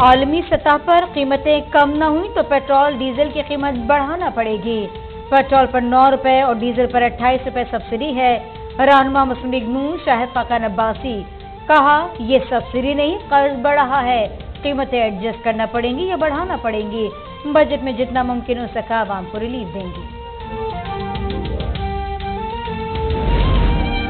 आलमी सतह पर कीमतें कम न हुई तो पेट्रोल, डीजल की कीमत बढ़ाना पड़ेगी। पेट्रोल पर नौ रुपए और डीजल पर अट्ठाईस रुपए सब्सिडी है। रहनुमा मुस्लिम लीग नून शाहिद पाकान अब्बासी कहा, ये सब्सिडी नहीं, कर्ज बढ़ रहा है। कीमतें एडजस्ट करना पड़ेंगी या बढ़ाना पड़ेंगी। बजट में जितना मुमकिन हो सका आवाम को रिलीफ देंगी।